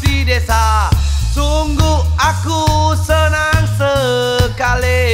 di desa. Sungguh aku senang sekali.